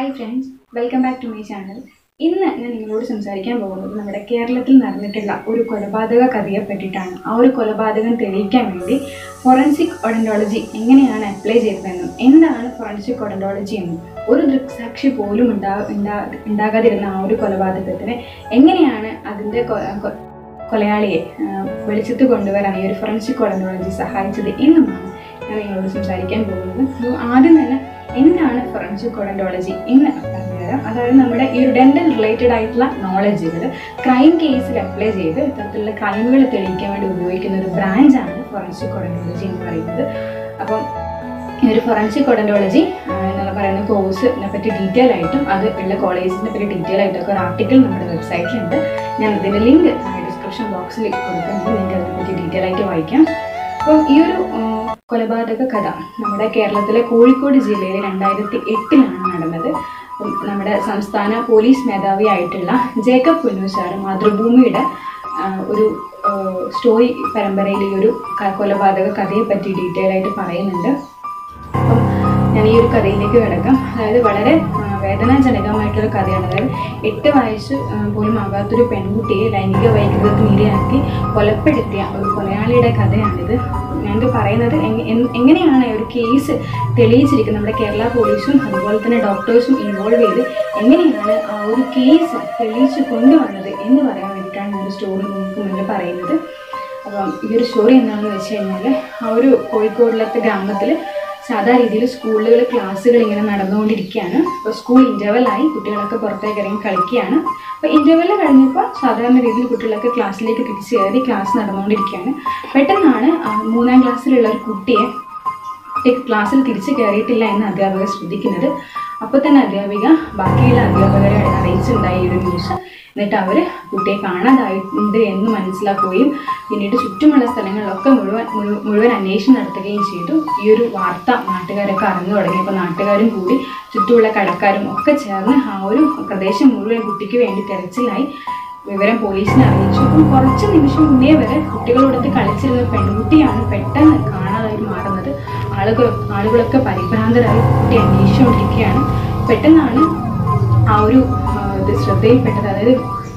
Hi friends welcome back to my channel ഇന്ന് ഞാൻ നിങ്ങളോട് സംസാരിക്കാൻ പോകുന്നത് നമ്മുടെ കേരളത്തിൽ നടന്നിട്ടുള്ള ഒരു കൊലപാതക കഥയെ പറ്റിയിട്ടാണ്. ആ ഒരു കൊലപാതകം തെളിയിക്കാൻ വേണ്ടി ഫോറൻസിക് ഒഡന്റോളജി എങ്ങനെയാണ് അപ്ലൈ ചെയ്തതെന്നും എന്താണ് ഫോറൻസിക് ഒഡന്റോളജി എന്നും ഒരു ദൃക്സാക്ഷി പോലും ഉണ്ടാ ഉണ്ടാ- ഉണ്ടാകാതിരുന്ന ആ ഒരു കൊലപാതകത്തിന് എങ്ങനെയാണ് അതിന്റെ കൊലയാളിയെ വെളിച്ചത്ത് കൊണ്ടുവരാൻ ഈ ഒരു ഫോറൻസിക് ഒഡന്റോളജി സഹായിച്ചത് എന്നുമാണ് ഞാൻ നിങ്ങളോട് സംസാരിക്കാൻ പോകുന്നത്. ആദ്യം തന്നെ എന്താണ് ഫോറൻസിക് ഓഡന്റോളജി എന്ന് പറഞ്ഞുതരാം. അതായത് നമ്മുടെ ഈ ഒരു ഡെന്റൽ റിലേറ്റഡ് ആയിട്ടുള്ള നോളജുകൾ ക്രൈം കേസിൽ അപ്ലൈ ചെയ്ത് ഇത്തരത്തിലുള്ള ക്രൈമുകൾ തെളിയിക്കാൻ വേണ്ടി ഉപയോഗിക്കുന്ന ഒരു ബ്രാഞ്ചാണ് ഫോറൻസിക് ഓഡന്റോളജി എന്ന് പറയുന്നത്. അപ്പം ഈ ഒരു ഫോറൻസിക് ഓഡന്റോളജി എന്നുള്ള പറയുന്ന കോഴ്സിനെ പറ്റി ഡീറ്റെയിൽ ആയിട്ടും അത് ഉള്ള കോളേജിനെ പറ്റി ഡീറ്റെയിൽ ആയിട്ടൊക്കെ ഒരു ആർട്ടിക്കിൾ നമ്മുടെ വെബ്സൈറ്റിലുണ്ട് ഞാൻ അതിന്റെ ലിങ്ക് ഡിസ്ക്രിപ്ഷൻ ബോക്സിൽ കൊടുക്കുന്നുണ്ട് നിങ്ങൾക്ക് അതിനെപ്പറ്റി ഡീറ്റെയിൽ ആയിട്ട് വായിക്കാം. അപ്പം ഈ ഒരു കൊലപാതക കഥ നമ്മുടെ കേരളത്തിലെ കോഴിക്കോട് ജില്ലയിൽ രണ്ടായിരത്തി എട്ടിലാണ് നടന്നത്. നമ്മുടെ സംസ്ഥാന പോലീസ് മേധാവിയായിട്ടുള്ള ജേക്കബ് പുന്നൂർ സാറ് മാതൃഭൂമിയുടെ ഒരു സ്റ്റോറി പരമ്പരയിൽ ഈ ഒരു കൊലപാതക കഥയെ പറ്റി ഡീറ്റെയിൽ ആയിട്ട് പറയുന്നുണ്ട്. അപ്പം ഞാൻ ഈ ഒരു കഥയിലേക്ക് കിടക്കാം. അതായത് വളരെ വേദനാജനകമായിട്ടുള്ള കഥയാണ്. അതായത് എട്ട് വയസ്സ് പോലും ആകാത്തൊരു പെൺകുട്ടിയെ ലൈംഗിക വൈകൃതത്തിന് ഇരയാക്കി കൊലപ്പെടുത്തിയ ഒരു കൊലയാളിയുടെ കഥയാണിത്. ഞാനിത് പറയുന്നത് എങ്ങനെയാണ് ഒരു കേസ് തെളിയിച്ചിരിക്കുന്നത്? നമ്മുടെ കേരള പോലീസും അതുപോലെ തന്നെ ഡോക്ടേഴ്സും ഇൻവോൾവ് ചെയ്ത് എങ്ങനെയാണ് ആ ഒരു കേസ് തെളിയിച്ച് കൊണ്ടുവന്നത് എന്ന് പറയാൻ വേണ്ടിയിട്ടാണ് ഒരു സ്റ്റോറി നിങ്ങൾക്ക് മുന്നിൽ പറയുന്നത്. അപ്പം ഈ ഒരു സ്റ്റോറി എന്താണെന്ന് വെച്ച് കഴിഞ്ഞാൽ ആ ഒരു കോഴിക്കോടിലത്തെ ഗ്രാമത്തിൽ സാധാ രീതിയിൽ സ്കൂളുകൾ ക്ലാസ്സുകൾ ഇങ്ങനെ നടന്നുകൊണ്ടിരിക്കുകയാണ്. അപ്പോൾ സ്കൂൾ ഇന്റർവെല്ലായി കുട്ടികളൊക്കെ പുറത്തേക്ക് ഇറങ്ങി കളിക്കുകയാണ്. അപ്പോൾ ഇന്റർവെൽ കഴിഞ്ഞപ്പോൾ സാധാരണ രീതിയിൽ കുട്ടികളൊക്കെ ക്ലാസ്സിലേക്ക് തിരിച്ചു കയറി ക്ലാസ് നടന്നുകൊണ്ടിരിക്കുകയാണ്. പെട്ടെന്നാണ് മൂന്നാം ക്ലാസ്സിലുള്ള ഒരു കുട്ടിയെ ക്ലാസ്സിൽ തിരിച്ചു കയറിയിട്ടില്ല എന്ന് അധ്യാപകർ ശ്രദ്ധിക്കുന്നത്. അപ്പോൾ തന്നെ അധ്യാപിക ബാക്കിയുള്ള അധ്യാപകരെ അറിയിച്ചിട്ടുണ്ടായി ഈ ഒരു ന്യൂസ് എന്നിട്ട് അവർ കുട്ടിയെ കാണാതായിട്ടുണ്ട് എന്ന് മനസ്സിലാക്കുകയും പിന്നീട് ചുറ്റുമുള്ള സ്ഥലങ്ങളിലൊക്കെ മുഴുവൻ മുഴു- മുഴുവൻ അന്വേഷണം നടത്തുകയും ചെയ്തു. ഈ ഒരു വാർത്ത നാട്ടുകാരൊക്കെ അറിഞ്ഞു തുടങ്ങിയപ്പോൾ നാട്ടുകാരും കൂടി ചുറ്റുമുള്ള കടക്കാരും ഒക്കെ ചേർന്ന് ആ ഒരു പ്രദേശം മുഴുവൻ കുട്ടിക്ക് വേണ്ടി തെരച്ചിലായി. വിവരം പോലീസിനെ അറിയിച്ചു. അപ്പം കുറച്ച് നിമിഷം മുന്നേ വരെ കുട്ടികളോടൊത്ത് കളിച്ചിരുന്ന പെൺകുട്ടിയാണ് പെട്ടെന്ന് മാറുന്നത്. ആളുകൾ ആളുകളൊക്കെ പരിഭ്രാന്തരായി കുട്ടി അന്വേഷിച്ചുകൊണ്ടിരിക്കുകയാണ്. പെട്ടെന്നാണ് ആ ഒരു ഇത് ശ്രദ്ധയിൽപ്പെട്ടത്. അതായത്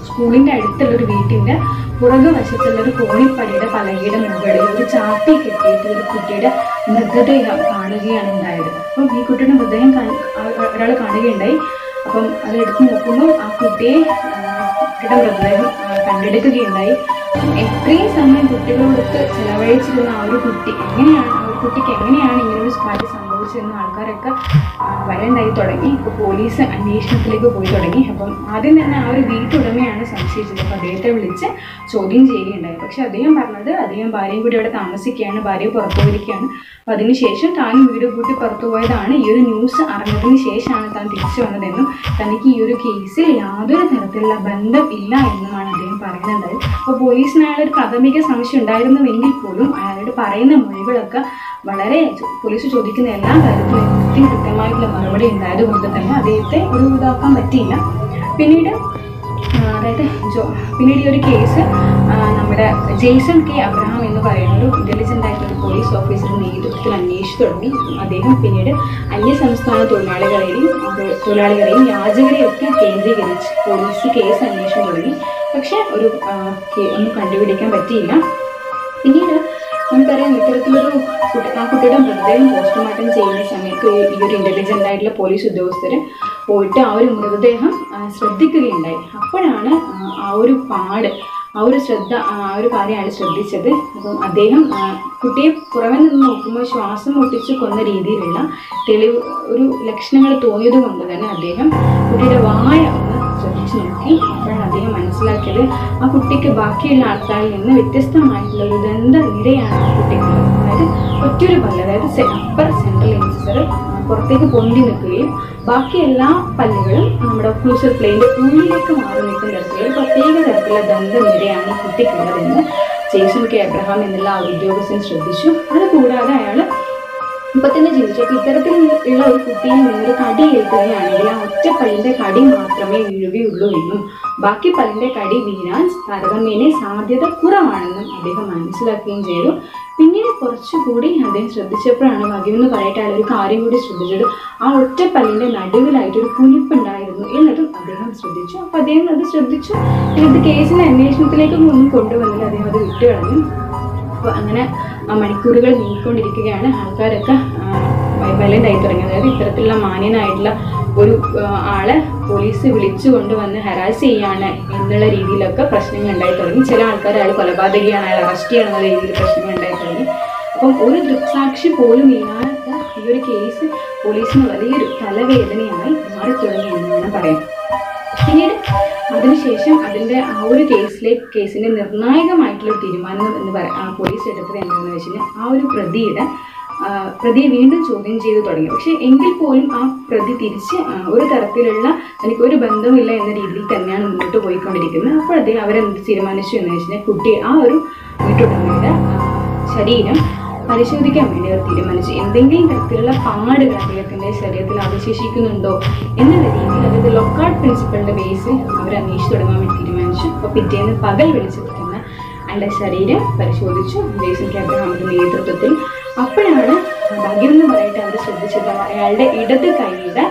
സ്കൂളിന്റെ അടുത്തുള്ളൊരു വീട്ടിന്റെ പുറകു വശത്തുള്ള ഒരു കോണിപ്പടിയുടെ പലകയുടെ മുകളിൽ ഒരു ചാട്ടി കെട്ടിയിട്ട് ഒരു കുട്ടിയുടെ മൃതദേഹം കാണുകയാണ് ഉണ്ടായത്. അപ്പം ഈ കുട്ടിയുടെ മൃതദേഹം ഒരാൾ കാണുകയുണ്ടായി. അപ്പം അത് എടുത്ത് നോക്കുമ്പോൾ ആ കുട്ടിയെ കുട്ടിയുടെ മൃതദേഹം കണ്ടെടുക്കുകയുണ്ടായി. എത്രയും സമയം കുട്ടികളോടൊത്ത് ചെലവഴിച്ചിരുന്ന ആ ഒരു കുട്ടി എങ്ങനെയാണ് ആ ഒരു കുട്ടിക്ക് എങ്ങനെയാണ് ഇങ്ങനെ ഒരു കാര്യം സംഭവിച്ചതെന്ന് ആൾക്കാരൊക്കെ വരണ്ടായി തുടങ്ങി. ഇപ്പോൾ പോലീസ് അന്വേഷണത്തിലേക്ക് പോയി തുടങ്ങി. അപ്പം ആദ്യം തന്നെ ആ ഒരു വീട്ടുടമയാണ് സംശയിച്ചത്. അപ്പോൾ അദ്ദേഹത്തെ വിളിച്ച് ചോദ്യം ചെയ്യുകയുണ്ടായി. പക്ഷെ അദ്ദേഹം പറഞ്ഞത് അദ്ദേഹം ഭാര്യയും കൂടി അവിടെ താമസിക്കുകയാണ് ഭാര്യ പുറത്തു പോയിരിക്കുകയാണ്. അതിനുശേഷം താനും വീട് കൂട്ടി പുറത്തു പോയതാണ്. ഈ ഒരു ന്യൂസ് അറിഞ്ഞതിന് ശേഷമാണ് താൻ തിരിച്ചു വന്നതെന്നും തനിക്ക് ഈ ഒരു കേസിൽ യാതൊരു തരത്തിലുള്ള ബന്ധം ഇല്ല എന്നുമാണ് അദ്ദേഹം പറയുന്നുണ്ടായത് അപ്പോൾ പോലീസിന് അയാളൊരു പ്രാഥമിക സംശയം ഉണ്ടായിരുന്നുവെങ്കിൽ പോലും അയാളോട് പറയുന്ന മൊഴികളൊക്കെ വളരെ പോലീസ് ചോദിക്കുന്ന എല്ലാ കാര്യത്തിലും കൃത്യം കൃത്യമായിട്ടുള്ള മറുപടി ഉണ്ടായത് കൊണ്ട് തന്നെ അദ്ദേഹത്തെ ഒരു ഇതാക്കാൻ പറ്റിയില്ല. പിന്നീട് അതായത് ജോ പിന്നീട് ഈ ഒരു കേസ് നമ്മുടെ ജെയ്സൺ കെ അബ്രഹാം എന്ന് പറയുന്ന ഒരു ഇന്റലിജന്റ് ആയിട്ടുള്ള പോലീസ് ഓഫീസറുടെ നേതൃത്വത്തിൽ അന്വേഷിച്ചു തുടങ്ങി. അദ്ദേഹം പിന്നീട് അന്യ സംസ്ഥാന തൊഴിലാളികളെയും തൊഴിലാളികളെയും യാചകരെയും ഒക്കെ കേന്ദ്രീകരിച്ച് പോലീസ് കേസ് അന്വേഷണം തുടങ്ങി. പക്ഷേ ഒരു ഒന്നും കണ്ടുപിടിക്കാൻ പറ്റിയില്ല. പിന്നീട് നമുക്കറിയാം ഇത്തരത്തിലൊരു ആ കുട്ടിയുടെ മൃതദേഹം പോസ്റ്റ്മോർട്ടം ചെയ്യുന്ന സമയത്ത് ഈ ഒരു ഇന്റലിജന്റ് ആയിട്ടുള്ള പോലീസ് ഉദ്യോഗസ്ഥർ പോയിട്ട് ആ ഒരു മൃതദേഹം ശ്രദ്ധിക്കുകയുണ്ടായി. അപ്പോഴാണ് ആ, ഒരു പാട് ആ ഒരു ശ്രദ്ധ ആ ഒരു ഒരു കാര്യമാണ് ശ്രദ്ധിച്ചത്. അപ്പം അദ്ദേഹം കുട്ടിയെ പുറമെ നിന്ന് നോക്കുമ്പോൾ ശ്വാസം മുട്ടിച്ച് കൊന്ന രീതിയിലുള്ള തെളിവ് ഒരു ലക്ഷണങ്ങൾ തോന്നിയത് കൊണ്ട് തന്നെ അദ്ദേഹം കുട്ടിയുടെ വായ ശ്രദ്ധിച്ചു നോക്കി അപ്പോഴാണ് അദ്ദേഹം മനസ്സിലാക്കിയത് ആ കുട്ടിക്ക് ബാക്കിയുള്ള ആൾക്കാരിൽ നിന്ന് വ്യത്യസ്തമായിട്ടുള്ള ഒരു ദന്ത നിരയാണ് ആ കുട്ടിക്കുള്ളത് അതായത് ഒറ്റൊരു പല്ല് അതായത് അപ്പർ സെൻട്രൽ ഇൻസിസർ പുറത്തേക്ക് പൊന്തി നിൽക്കുകയും ബാക്കി എല്ലാ പല്ലുകളും നമ്മുടെ ഒക്ലൂസൽ പ്ലെയിന്റെ ഉള്ളിലേക്ക് മാറി നിൽക്കുന്ന തരത്തിലുള്ള ഒരു പ്രത്യേക തരത്തിലുള്ള ദന്തനിരയാണ് ഈ കുട്ടിക്കുള്ളതെന്ന് ജെയ്സൺ കെ. അബ്രഹാം എന്നുള്ള ആ ഉദ്യോഗസ്ഥൻ ശ്രദ്ധിച്ചു. അതുകൂടാതെ അയാൾ ഇപ്പം തന്നെ ജീവിച്ചപ്പോൾ ഇത്തരത്തിൽ ഉള്ള ഒരു കുട്ടിയിൽ നിന്നൊരു കടി ഏൽക്കുകയാണെങ്കിൽ ആ ഒറ്റ കടി മാത്രമേ വീഴുകയുള്ളൂ എന്നും. ബാക്കി പല്ലിന്റെ കടി വീഴാൻ താരതമ്യേന സാധ്യത കുറവാണെന്നും അദ്ദേഹം മനസ്സിലാക്കുകയും ചെയ്തു. പിന്നീട് കുറച്ചുകൂടി അദ്ദേഹം ശ്രദ്ധിച്ചപ്പോഴാണ് ഭാഗ്യമെന്ന് പറയട്ടെ ഒരു കാര്യം കൂടി ശ്രദ്ധിച്ചത്. ആ ഒറ്റ പല്ലിന്റെ നടുവിലായിട്ട് ഒരു കുനിപ്പുണ്ടായിരുന്നു എന്നിട്ടും അദ്ദേഹം ശ്രദ്ധിച്ചു. അപ്പൊ അദ്ദേഹം അത് ശ്രദ്ധിച്ചു. ഇത് കേസിന്റെ അന്വേഷണത്തിലേക്ക് ഒന്നും കൊണ്ടുവന്നില്ല. അദ്ദേഹം അത് വിട്ടു കളഞ്ഞു. അപ്പോൾ അങ്ങനെ മണിക്കൂറുകൾ നീങ്ങിക്കൊണ്ടിരിക്കുകയാണ്. ആൾക്കാരൊക്കെ വയലന്റ് തുടങ്ങി അതായത് ഇത്തരത്തിലുള്ള മാന്യനായിട്ടുള്ള ഒരു ആളെ പോലീസ് വിളിച്ചു കൊണ്ടുവന്ന് ഹരാസ് ചെയ്യാണ് എന്നുള്ള രീതിയിലൊക്കെ പ്രശ്നങ്ങൾ ഉണ്ടായി തുടങ്ങി. ചില ആൾക്കാർ അയാൾ കൊലപാതകയാണ് അയാൾ അറസ്റ്റ് ചെയ്യണം എന്നുള്ള രീതിയിൽ പ്രശ്നങ്ങൾ ഉണ്ടായി തുടങ്ങി. അപ്പം ഒരു ദൃക്സാക്ഷി പോലും ഇല്ലാത്ത ഈ ഒരു കേസ് പോലീസിന് വലിയൊരു തലവേദനയായി മാറി തുടങ്ങി എന്ന് വേണം പറയാം പിന്നീട് അതിനുശേഷം അതിന്റെ ആ ഒരു കേസിലെ കേസിന്റെ നിർണായകമായിട്ടുള്ള തീരുമാനം എന്ന് പറയാം പോലീസ് എടുത്തത് എന്താണെന്ന് വെച്ചാൽ ആ ഒരു പ്രതിയുടെ പ്രതിയെ വീണ്ടും ചോദ്യം ചെയ്തു തുടങ്ങി. പക്ഷെ എങ്കിൽ പോലും ആ പ്രതി തിരിച്ച് ഒരു തരത്തിലുള്ള എനിക്ക് ഒരു ബന്ധമില്ല എന്ന രീതിയിൽ തന്നെയാണ് മുന്നോട്ട് പോയിക്കൊണ്ടിരിക്കുന്നത്. അപ്പോൾ അദ്ദേഹം അവരെന്ത് തീരുമാനിച്ചു എന്ന് വെച്ചാൽ കുട്ടി ആ ഒരു വീട്ടുടമയുടെ ശരീരം പരിശോധിക്കാൻ വേണ്ടി അവർ തീരുമാനിച്ചു. എന്തെങ്കിലും തരത്തിലുള്ള പാടുകൾ അദ്ദേഹത്തിന്റെ ശരീരത്തിൽ അവശേഷിക്കുന്നുണ്ടോ എന്നുള്ള രീതിയിൽ അതായത് ലൊക്കാർഡ് പ്രിൻസിപ്പളിന്റെ ബേസിൽ അവർ അന്വേഷിച്ചു തുടങ്ങാൻ വേണ്ടി തീരുമാനിച്ചു. അപ്പോൾ പിറ്റേന്ന് പകൽ വിളിച്ചിരിക്കുന്ന അയാളുടെ ശരീരം പരിശോധിച്ചു. ബേസിൽ ക്യാബ്രഹാമിന്റെ നേതൃത്വത്തിൽ അപ്പോഴാണ് ഭാഗ്യം എന്ന് പറയട്ടെ അവർ ശ്രദ്ധിച്ചത്. അയാളുടെ ഇടത് കൈയുടെ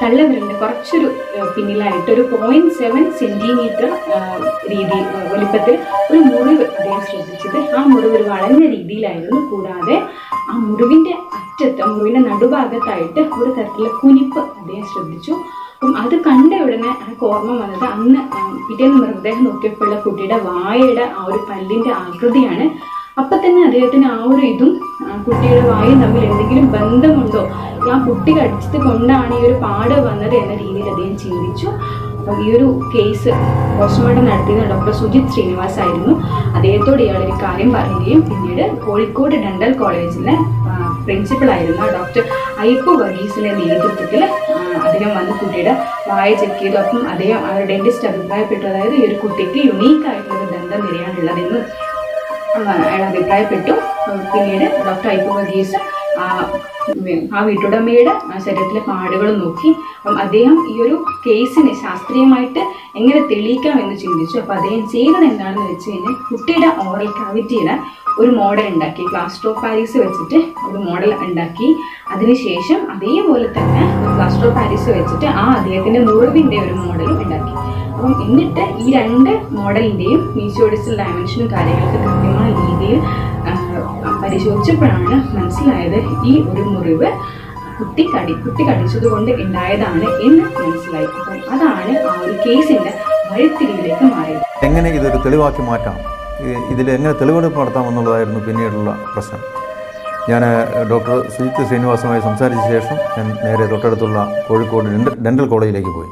തള്ളവിരലിന് കുറച്ചൊരു പിന്നിലായിട്ട് ഒരു പോയിന്റ് സെവൻ സെന്റിമീറ്റർ രീതി വലിപ്പത്തിൽ ഒരു മുറിവ് അദ്ദേഹം ശ്രദ്ധിച്ചത്. ആ മുറിവ് ഒരു വളഞ്ഞ രീതിയിലായിരുന്നു. കൂടാതെ ആ മുറിവിന്റെ അറ്റത്ത് മുറിവിന്റെ നടുഭാഗത്തായിട്ട് ഒരു തരത്തിലുള്ള കുനിപ്പ് അദ്ദേഹം ശ്രദ്ധിച്ചു. അപ്പം അത് കണ്ട ഉടനെ എനിക്ക് ഓർമ്മ വന്നത് അന്ന് പിറ്റേന്ന് മൃതദേഹം നോക്കിയപ്പോഴുള്ള കുട്ടിയുടെ വായയുടെ ആ ഒരു പല്ലിന്റെ ആകൃതിയാണ് അപ്പൊ തന്നെ അദ്ദേഹത്തിന് ആ ഒരു ഇതും കുട്ടിയുടെ വായും തമ്മിൽ എന്തെങ്കിലും ബന്ധമുണ്ടോ? ആ കുട്ടി കടിച്ചത് കൊണ്ടാണ് ഈ ഒരു പാട് വന്നത് എന്ന രീതിയിൽ അദ്ദേഹം ചിന്തിച്ചു. അപ്പോൾ ഈ ഒരു കേസ് പോസ്റ്റ്മോർട്ടം നടത്തിയത് ഡോക്ടർ സുജിത് ശ്രീനിവാസ് ആയിരുന്നു അദ്ദേഹത്തോട് ഇയാൾ ഒരു കാര്യം പറയുകയും പിന്നീട് കോഴിക്കോട് ഡെന്റൽ കോളേജിലെ പ്രിൻസിപ്പൾ ആയിരുന്ന ഡോക്ടർ ഐപ്പു വർഗീസിന്റെ നേതൃത്വത്തിൽ അദ്ദേഹം വന്ന് കുട്ടിയുടെ വായ ചെക്ക് ചെയ്തു. അപ്പം അദ്ദേഹം ഡെന്റിസ്റ്റ് അഭിപ്രായപ്പെട്ടു. അതായത് ഈ ഒരു കുട്ടിക്ക് യുണീക്ക് ആയിട്ടുള്ള നിരയാണുള്ളതെന്ന് അഭിപ്രായപ്പെട്ടു. പിന്നീട് ഡോക്ടർ ഐപ്പു വർഗീസ് ആ ആ വീട്ടുടമയുടെ ശരീരത്തിലെ പാടുകൾ നോക്കി. അപ്പം അദ്ദേഹം ഈ ഒരു കേസിനെ ശാസ്ത്രീയമായിട്ട് എങ്ങനെ തെളിയിക്കാം എന്ന് ചിന്തിച്ചു. അപ്പം അദ്ദേഹം ചെയ്തത് എന്താണെന്ന് വെച്ച് കഴിഞ്ഞാൽ കുട്ടിയുടെ ഓറൽ കാവിറ്റിയുടെ ഒരു മോഡൽ ഉണ്ടാക്കി. പ്ലാസ്റ്റർ ഓഫ് പാരീസ് വെച്ചിട്ട് ഒരു മോഡൽ ഉണ്ടാക്കി. അതിനുശേഷം അതേപോലെ തന്നെ പ്ലാസ്റ്റർ ഓഫ് പാരീസ് വെച്ചിട്ട് ആ അദ്ദേഹത്തിന്റെ മുറിവിന്റെ ഒരു മോഡലും ഉണ്ടാക്കി. അപ്പം എന്നിട്ട് ഈ രണ്ട് മോഡലിന്റെയും മീശോഡിസ്റ്റൽ ഡയമെൻഷനും കാര്യങ്ങളൊക്കെ കൃത്യമായ രീതിയിൽ പരിശോധിച്ചപ്പോഴാണ് മനസ്സിലായത് ഈ ഒരു മുറിവ് കുട്ടി കടി കുട്ടി കടിച്ചത് കൊണ്ട് ഉണ്ടായതാണ് എന്ന് മനസ്സിലായി. അതാണ് ആ ഒരു കേസിന്റെ വഴിത്തിരിവിലേക്ക് മാറിയത്. എങ്ങനെ ഇതൊരു തെളിവാക്കി മാറ്റാം? ഇതിൽ എങ്ങനെ തെളിവെടുപ്പ് നടത്താമെന്നുള്ളതായിരുന്നു പിന്നീടുള്ള പ്രശ്നം. ഞാൻ ഡോക്ടർ സുജിത് ശ്രീനിവാസുമായി സംസാരിച്ച ശേഷം ഞാൻ നേരെ തൊട്ടടുത്തുള്ള കോഴിക്കോട് ഡെന്റൽ കോളേജിലേക്ക് പോയി.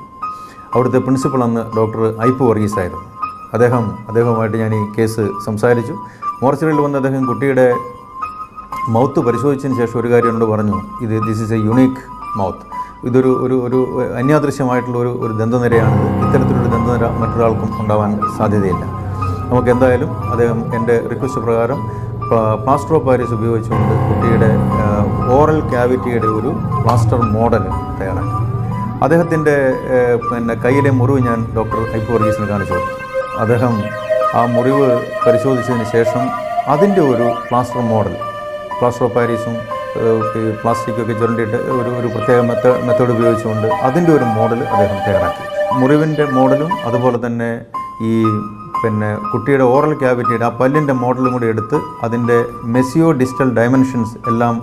അവിടുത്തെ പ്രിൻസിപ്പൾ അന്ന് ഡോക്ടർ ഐപ്പ് വർഗീസായിരുന്നു. അദ്ദേഹം അദ്ദേഹവുമായിട്ട് ഞാൻ ഈ കേസ് സംസാരിച്ചു. മോർച്ചറിയിൽ വന്ന് അദ്ദേഹം കുട്ടിയുടെ മൗത്ത് പരിശോധിച്ചതിന് ശേഷം ഒരു കാര്യം എന്നോട് പറഞ്ഞു. ഇത് this is a unique mouth ഇതൊരു ഒരു ഒരു അന്യാദൃശ്യമായിട്ടുള്ള ഒരു ഒരു ദന്തനിരയാണ്. ഇത്തരത്തിലൊരു ദന്തനിര മറ്റൊരാൾക്കും ഉണ്ടാവാൻ സാധ്യതയില്ല. നമുക്ക് എന്തായാലും അദ്ദേഹം എന്റെ റിക്വസ്റ്റ് പ്രകാരം പ്ലാസ്റ്റർ ഓഫ് പാരീസ് ഉപയോഗിച്ചുകൊണ്ട് കുട്ടിയുടെ ഓറൽ ക്യാവിറ്റിയുടെ ഒരു പ്ലാസ്റ്റർ മോഡൽ തയ്യാറാക്കി. അദ്ദേഹത്തിന്റെ പിന്നെ കയ്യിലെ മുറിവ് ഞാൻ ഡോക്ടർ ഐപ്പ് വർഗീസിന് കാണിച്ചു അദ്ദേഹം ആ മുറിവ് പരിശോധിച്ചതിന് ശേഷം അതിന്റെ ഒരു പ്ലാസ്റ്റർ മോഡൽ പ്ലാസ്റ്റർ ഓഫ് പാരീസും പ്ലാസ്റ്റിക്കൊക്കെ ചുരണ്ടിയിട്ട് ഒരു ഒരു പ്രത്യേക മെത്ത മെത്തേഡ് ഉപയോഗിച്ചുകൊണ്ട് അതിന്റെ ഒരു മോഡൽ അദ്ദേഹം തയ്യാറാക്കി. മുറിവിന്റെ മോഡലും അതുപോലെ തന്നെ ഈ പിന്നെ കുട്ടിയുടെ ഓറൽ ക്യാവിറ്റിയുടെ ആ പല്ലിന്റെ മോഡലും കൂടി എടുത്ത് അതിന്റെ മെസ്സിയോ ഡിജിറ്റൽ ഡയമെൻഷൻസ് എല്ലാം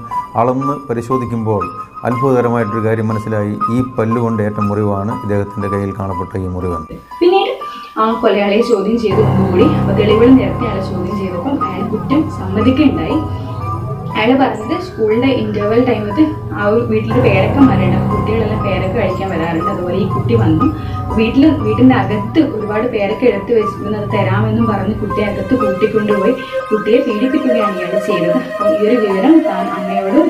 അളന്ന് പരിശോധിക്കുമ്പോൾ അത്ഭുതകരമായിട്ടൊരു കാര്യം മനസ്സിലായി. ഈ പല്ലുകൊണ്ട് ഏറ്റ മുറിവാണ് ഇദ്ദേഹത്തിന്റെ കയ്യിൽ കാണപ്പെട്ട ഈ മുറിവ് പിന്നീട് ആ കൊലയാളിയെ ചോദ്യം ചെയ്തു കൂടി അപ്പോൾ തെളിവുകൾ നേരത്തെ അയാളെ ചോദ്യം ചെയ്തപ്പോൾ അയാൾ കുറ്റം സമ്മതിക്കുകയുണ്ടായി. അയാൾ പറഞ്ഞത് സ്കൂളിന്റെ ഇന്റർവെൽ ടൈമത്ത് ആ ഒരു വീട്ടിൽ പേരൊക്കെ വരണം കുട്ടികളെല്ലാം പേരക്ക കഴിക്കാൻ വരാറുണ്ട്. അതുപോലെ ഈ കുട്ടി വന്നു. വീട്ടിൽ വീട്ടിന്റെ അകത്ത് ഒരുപാട് പേരക്ക എടുത്ത് അത് തരാമെന്നും പറഞ്ഞ് കുട്ടിയെ അകത്ത് കൂട്ടിക്കൊണ്ടുപോയി കുട്ടിയെ പീഡിപ്പിക്കുകയാണ് ഇയാൾ ചെയ്തത്. അപ്പം ഈ ഒരു വിവരം താൻ അമ്മയോടും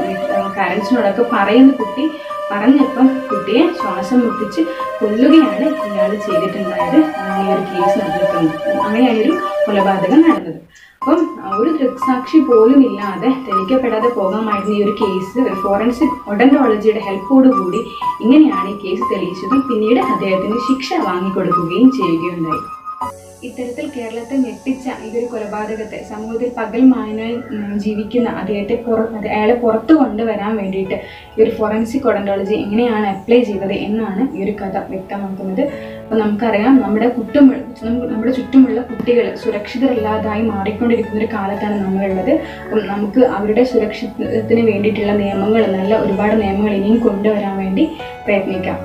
പാരൻസിനോടൊക്കെ പറയുന്ന കുട്ടി പറഞ്ഞപ്പം കുട്ടിയെ ശ്വാസം മുട്ടിച്ച് കൊല്ലുകയാണ് ഇയാൾ ചെയ്തിട്ടുണ്ടായത്. ഈ ഒരു കേസ് നടന്നിട്ടുണ്ട്. അങ്ങനെയാണ് ഒരു കൊലപാതകം നടന്നത്. അപ്പം ഒരു ദൃക്സാക്ഷി പോലും ഇല്ലാതെ തെളിക്കപ്പെടാതെ പോകാമായിരുന്ന ഈ ഒരു കേസ് ഫോറൻസിക് ഒഡന്റോളജിയുടെ ഹെൽപ്പോടുകൂടി ഇങ്ങനെയാണ് ഈ കേസ് തെളിയിച്ചതും. പിന്നീട് അദ്ദേഹത്തിന് ശിക്ഷ വാങ്ങിക്കൊടുക്കുകയും ചെയ്യുകയുണ്ടായി. ഇത്തരത്തിൽ കേരളത്തെ ഞെട്ടിച്ച ഒരു കൊലപാതകത്തെ സമൂഹത്തിൽ പകൽ മായനായി ജീവിക്കുന്ന അദ്ദേഹത്തെ പുറ അത് അയാളെ പുറത്തു കൊണ്ടുവരാൻ വേണ്ടിയിട്ട് ഈ ഒരു ഫോറൻസിക് ഒഡന്റോളജി എങ്ങനെയാണ് അപ്ലൈ ചെയ്തത് എന്നാണ് ഈ ഒരു കഥ വ്യക്തമാക്കുന്നത്. അപ്പോൾ നമുക്കറിയാം നമ്മുടെ കുട്ടുമുള്ള നമ്മുടെ ചുറ്റുമുള്ള കുട്ടികൾ സുരക്ഷിതരല്ലാതായി മാറിക്കൊണ്ടിരിക്കുന്ന ഒരു കാലത്താണ് നമ്മളുള്ളത്. അപ്പം നമുക്ക് അവരുടെ സുരക്ഷിതത്തിന് വേണ്ടിയിട്ടുള്ള നിയമങ്ങൾ നല്ല ഒരുപാട് നിയമങ്ങൾ ഇനിയും കൊണ്ടുവരാൻ വേണ്ടി പ്രയത്നിക്കാം.